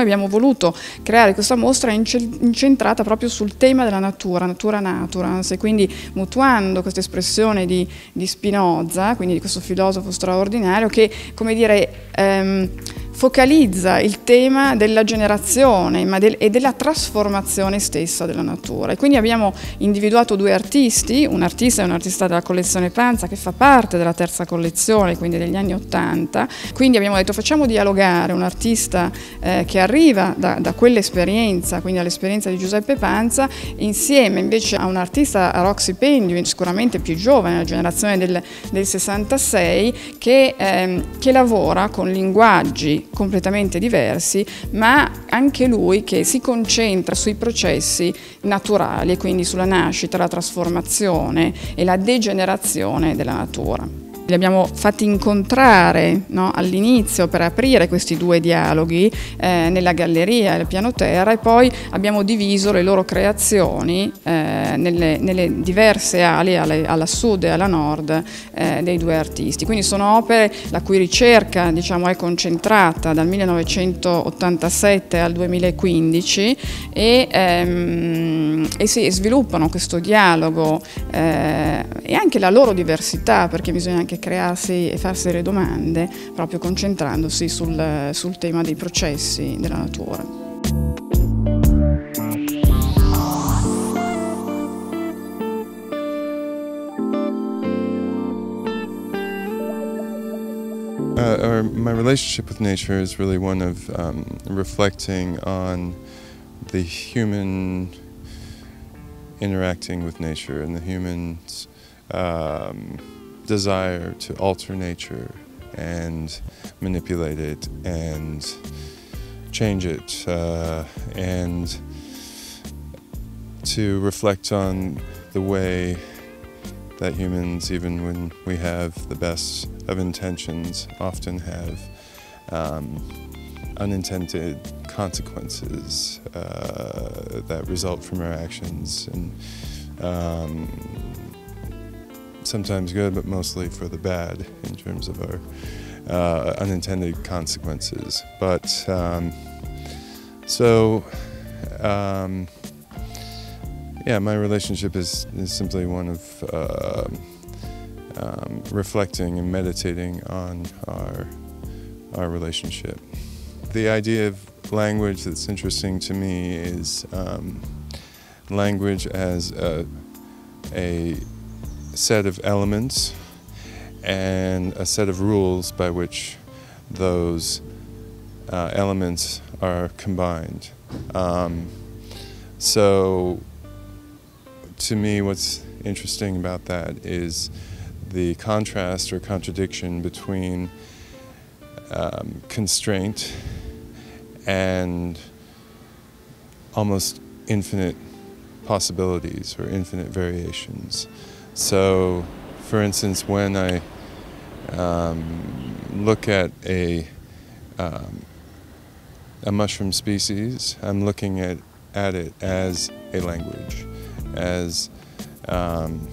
noi abbiamo voluto creare questa mostra incentrata proprio sul tema della natura, natura naturans, e quindi mutuando questa espressione di, di Spinoza, quindi di questo filosofo straordinario, che, come dire, ehm, focalizza il tema della generazione e della trasformazione stessa della natura. E quindi abbiamo individuato due artisti, un artista è un artista della collezione Panza che fa parte della terza collezione, quindi degli anni Ottanta, quindi abbiamo detto facciamo dialogare un artista eh, che arriva da, da quell'esperienza, quindi all'esperienza di Giuseppe Panza, insieme invece a un artista, Roxy Pendium, sicuramente più giovane, la generazione del, del 66, che, ehm, che lavora con linguaggi completamente diversi, ma anche lui che si concentra sui processi naturali, quindi sulla nascita, la trasformazione e la degenerazione della natura. Li abbiamo fatti incontrare no, all'inizio per aprire questi due dialoghi eh, nella galleria al piano terra e poi abbiamo diviso le loro creazioni eh, nelle, nelle, diverse ali, alle, alla sud e alla nord eh, dei due artisti. Quindi sono opere la cui ricerca diciamo, è concentrata dal 1987 al 2015 e, ehm, e si sviluppano questo dialogo eh, e anche la loro diversità perché bisogna anche crearsi e farsi delle domande proprio concentrandosi sul, sul tema dei processi della natura. Uh, or my relationship with nature is really one of um, reflecting on the human interacting with nature and the human's um, desire to alter nature and manipulate it and change it uh, and to reflect on the way that humans, even when we have the best of intentions, often have um, unintended consequences uh, that result from our actions. And um, sometimes good, but mostly for the bad in terms of our uh, unintended consequences. But um, so, um, yeah, my relationship is, is simply one of uh, um, reflecting and meditating on our our relationship. The idea of language that's interesting to me is um, language as a, a set of elements and a set of rules by which those uh, elements are combined. Um, so, to me, what's interesting about that is the contrast or contradiction between um, constraint and almost infinite possibilities or infinite variations. So, for instance, when I um, look at a um, a mushroom species, I'm looking at at it as a language, as um,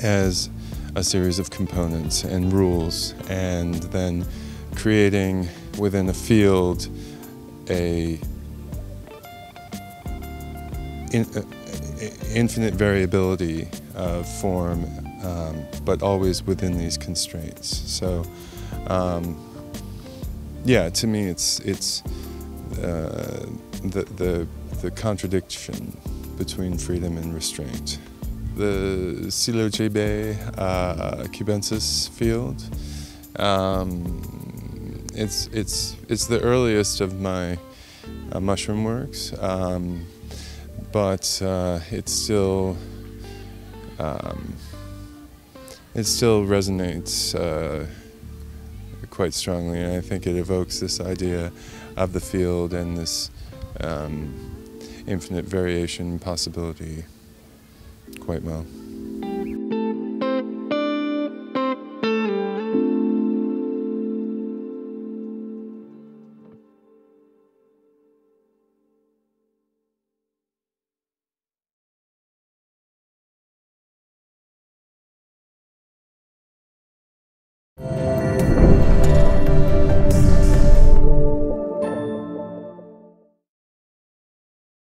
as a series of components and rules, and then creating within a field a, in, uh, infinite variability of form, um, but always within these constraints. So, um, yeah, to me, it's it's uh, the the the contradiction between freedom and restraint. The Silo Psilocybe uh, cubensis field. Um, it's it's it's the earliest of my uh, mushroom works, um, but uh, it's still um, it still resonates uh, quite strongly, and I think it evokes this idea of the field and this um, infinite variation possibility quite well.